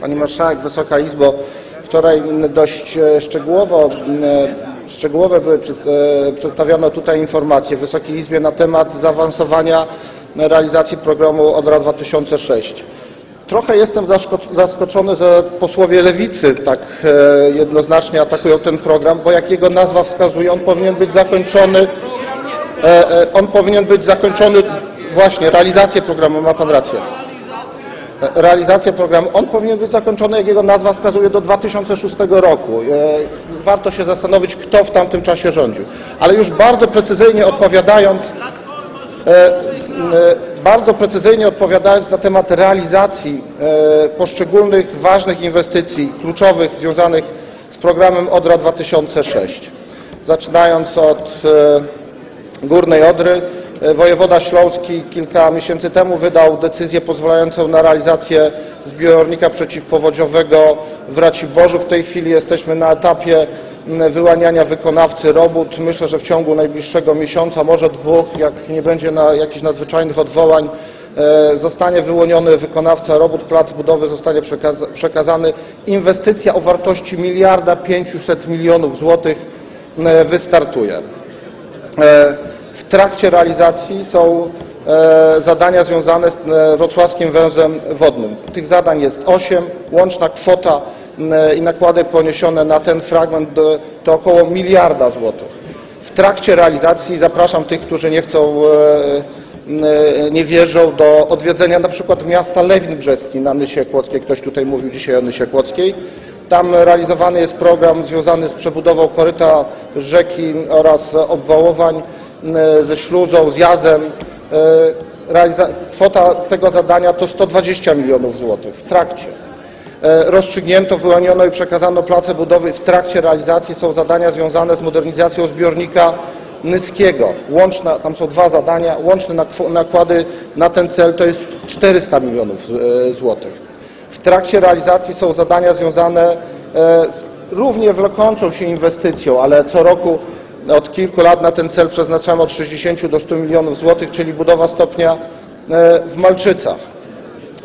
Pani Marszałek, Wysoka Izbo, wczoraj dość e, szczegółowo, e, szczegółowe były e, przedstawione tutaj informacje Wysokiej Izbie na temat zaawansowania realizacji programu Odra 2006. Trochę jestem zaskoczony, że posłowie Lewicy tak jednoznacznie atakują ten program, bo jak jego nazwa wskazuje, on powinien być zakończony On powinien być zakończony, właśnie, realizację programu, ma Pan rację. E, Realizację programu, on powinien być zakończony, jak jego nazwa wskazuje, do 2006 roku. E, Warto się zastanowić, kto w tamtym czasie rządził. Ale już bardzo precyzyjnie odpowiadając, e, bardzo precyzyjnie odpowiadając na temat realizacji poszczególnych ważnych inwestycji kluczowych związanych z programem Odra 2006. Zaczynając od Górnej Odry. E, Wojewoda Śląski kilka miesięcy temu wydał decyzję pozwalającą na realizację zbiornika przeciwpowodziowego w Raciborzu. W tej chwili jesteśmy na etapie wyłaniania wykonawcy robót. Myślę, że w ciągu najbliższego miesiąca, może dwóch, jak nie będzie na jakichś nadzwyczajnych odwołań, e, zostanie wyłoniony wykonawca robót, plac budowy zostanie przekaza- przekazany. Inwestycja o wartości miliarda 500 milionów złotych m, wystartuje. E, trakcie realizacji są e, zadania związane z e, wrocławskim węzłem wodnym. Tych zadań jest 8. Łączna kwota m, i nakłady poniesione na ten fragment to- około miliarda złotych. W trakcie realizacji zapraszam tych, którzy nie chcą, e, e, nie wierzą do odwiedzenia na przykład miasta Lewin Brzeski na Nysie Kłodzkiej. Ktoś tutaj mówił dzisiaj o Nysie Kłodzkiej. Tam realizowany jest program związany z przebudową koryta rzeki oraz obwałowań ze śluzą, z jazem. E, Kwota tego zadania to 120 milionów złotych w trakcie. E, Rozstrzygnięto, wyłoniono i przekazano place budowy. W trakcie realizacji są zadania związane z modernizacją zbiornika Nyskiego. Łączna, tam są dwa zadania, łączne nakłady na ten cel to jest 400 milionów e, złotych. W trakcie realizacji są zadania związane e, z równie wlokącą się inwestycją, ale co roku od kilku lat na ten cel przeznaczamy od 60 do 100 milionów złotych, czyli budowa stopnia e, w Malczycach.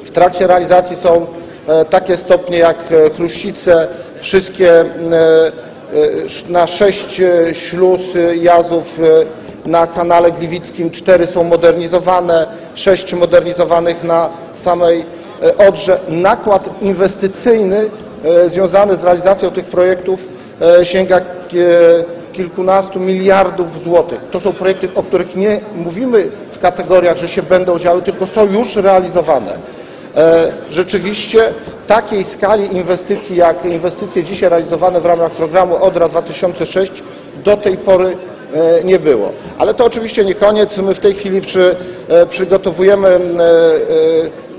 W trakcie realizacji są e, takie stopnie jak e, Chruścice, wszystkie sz- na sześć śluz jazów na kanale Gliwickim, cztery są modernizowane, sześć modernizowanych na samej Odrze. Nakład inwestycyjny związany z realizacją tych projektów sięga kilkunastu miliardów złotych. To są projekty, o których nie mówimy w kategoriach, że się będą działy, tylko są już realizowane. E, Rzeczywiście takiej skali inwestycji, jak inwestycje dzisiaj realizowane w ramach programu Odra 2006 do tej pory e, nie było. Ale to oczywiście nie koniec. My w tej chwili przy, e, przygotowujemy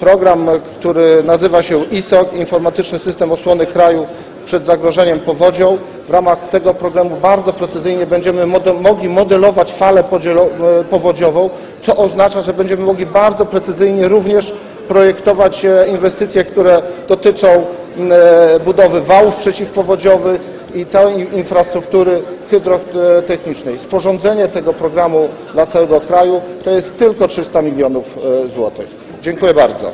program, który nazywa się ISOC, Informatyczny System Osłony Kraju przed zagrożeniem powodzią. W ramach tego programu bardzo precyzyjnie będziemy mogli modelować falę e, powodziową, co oznacza, że będziemy mogli bardzo precyzyjnie również projektować e, inwestycje, które dotyczą e, budowy wałów przeciwpowodziowych i całej in- infrastruktury hydrotechnicznej. Sporządzenie tego programu dla całego kraju to jest tylko 300 milionów złotych. Dziękuję bardzo.